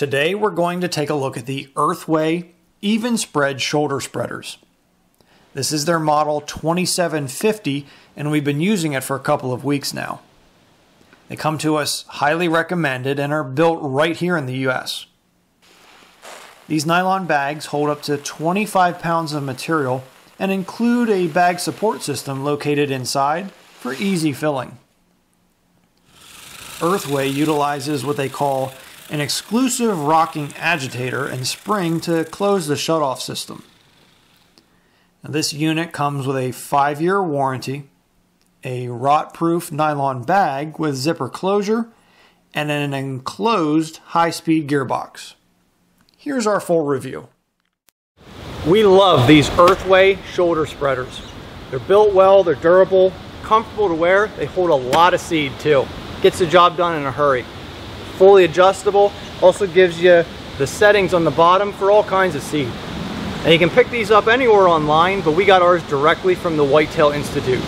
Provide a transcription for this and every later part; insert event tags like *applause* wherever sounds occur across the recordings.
Today we're going to take a look at the Earthway Even Spread Shoulder Spreaders. This is their model 2750 and we've been using it for a couple of weeks now. They come to us highly recommended and are built right here in the US. These nylon bags hold up to 25 pounds of material and include a bag support system located inside for easy filling. Earthway utilizes what they call an exclusive rocking agitator and spring to close the shutoff system. Now, this unit comes with a five year warranty, a rot proof nylon bag with zipper closure, and an enclosed high speed gearbox. Here's our full review. We love these Earthway shoulder spreaders. They're built well, they're durable, comfortable to wear, they hold a lot of seed too. Gets the job done in a hurry fully adjustable. Also gives you the settings on the bottom for all kinds of seed. And you can pick these up anywhere online, but we got ours directly from the Whitetail Institute.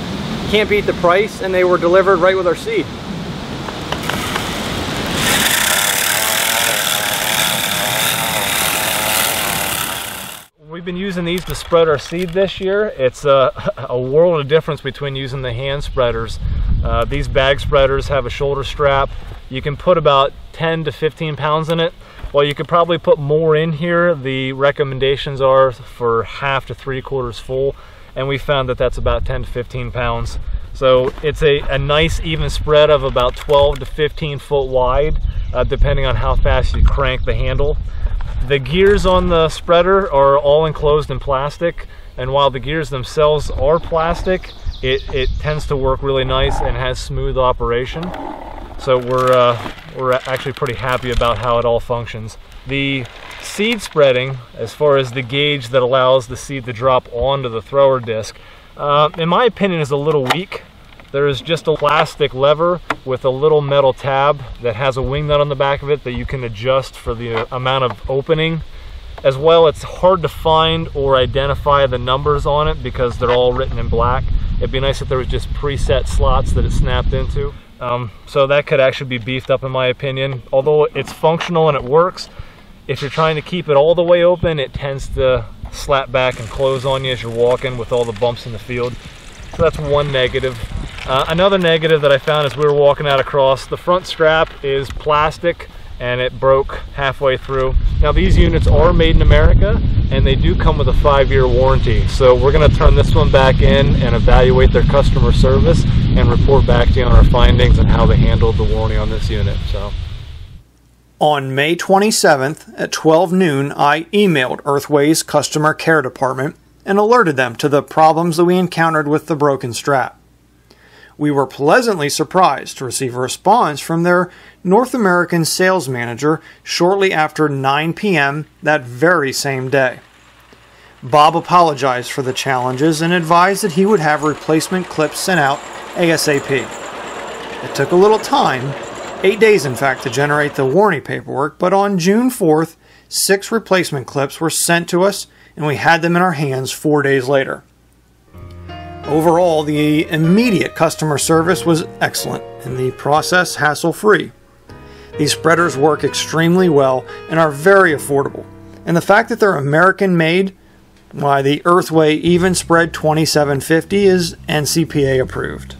Can't beat the price, and they were delivered right with our seed. We've been using these to spread our seed this year. It's a, *laughs* a world of difference between using the hand spreaders. Uh, these bag spreaders have a shoulder strap you can put about 10 to 15 pounds in it. Well, you could probably put more in here. The recommendations are for half to three quarters full, and we found that that's about 10 to 15 pounds. So it's a, a nice even spread of about 12 to 15 foot wide, uh, depending on how fast you crank the handle. The gears on the spreader are all enclosed in plastic, and while the gears themselves are plastic, it, it tends to work really nice and has smooth operation. So we're, uh, we're actually pretty happy about how it all functions. The seed spreading, as far as the gauge that allows the seed to drop onto the thrower disc, uh, in my opinion is a little weak. There is just a plastic lever with a little metal tab that has a wing nut on the back of it that you can adjust for the amount of opening. As well, it's hard to find or identify the numbers on it because they're all written in black. It'd be nice if there was just preset slots that it snapped into. Um, so that could actually be beefed up in my opinion. Although it's functional and it works, if you're trying to keep it all the way open, it tends to slap back and close on you as you're walking with all the bumps in the field. So that's one negative. Uh, another negative that I found as we were walking out across, the front strap is plastic and it broke halfway through. Now these units are made in America and they do come with a five-year warranty. So we're gonna turn this one back in and evaluate their customer service and report back to you on our findings and how they handled the warranty on this unit. So. On May 27th at 12 noon, I emailed Earthway's customer care department and alerted them to the problems that we encountered with the broken strap we were pleasantly surprised to receive a response from their North American sales manager shortly after 9 p.m. that very same day. Bob apologized for the challenges and advised that he would have replacement clips sent out ASAP. It took a little time, eight days in fact, to generate the warranty paperwork, but on June 4th, six replacement clips were sent to us and we had them in our hands four days later. Overall, the immediate customer service was excellent and the process hassle free. These spreaders work extremely well and are very affordable. And the fact that they're American made, why the Earthway Even Spread 2750 is NCPA approved.